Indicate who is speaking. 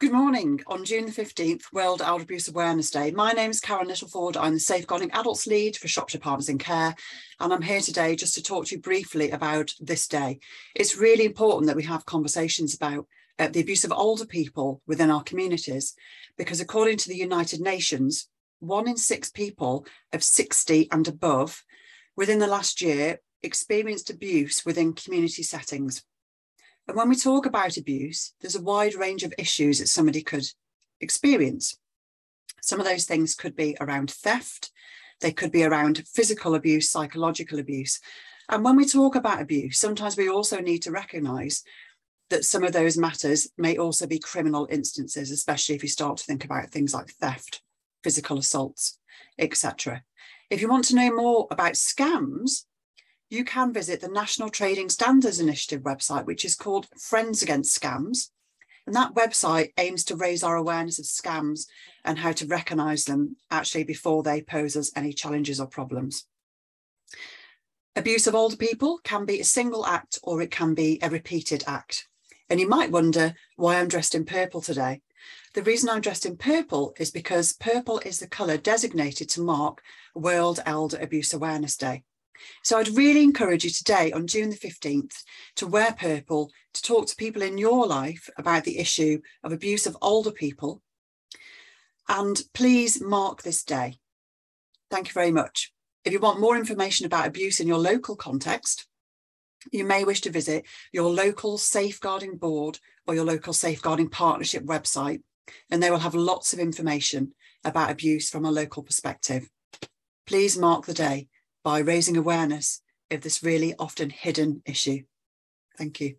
Speaker 1: Good morning. On June the 15th, World Elder Abuse Awareness Day. My name is Karen Littleford. I'm the Safeguarding Adults Lead for Shropshire Partners in Care. And I'm here today just to talk to you briefly about this day. It's really important that we have conversations about uh, the abuse of older people within our communities, because according to the United Nations, one in six people of 60 and above within the last year experienced abuse within community settings. And when we talk about abuse, there's a wide range of issues that somebody could experience. Some of those things could be around theft, they could be around physical abuse, psychological abuse. And when we talk about abuse, sometimes we also need to recognize that some of those matters may also be criminal instances, especially if you start to think about things like theft, physical assaults, etc. If you want to know more about scams, you can visit the National Trading Standards Initiative website, which is called Friends Against Scams. And that website aims to raise our awareness of scams and how to recognise them actually before they pose us any challenges or problems. Abuse of older people can be a single act or it can be a repeated act. And you might wonder why I'm dressed in purple today. The reason I'm dressed in purple is because purple is the colour designated to mark World Elder Abuse Awareness Day. So I'd really encourage you today on June the 15th to wear purple to talk to people in your life about the issue of abuse of older people. And please mark this day. Thank you very much. If you want more information about abuse in your local context, you may wish to visit your local safeguarding board or your local safeguarding partnership website, and they will have lots of information about abuse from a local perspective. Please mark the day by raising awareness of this really often hidden issue. Thank you.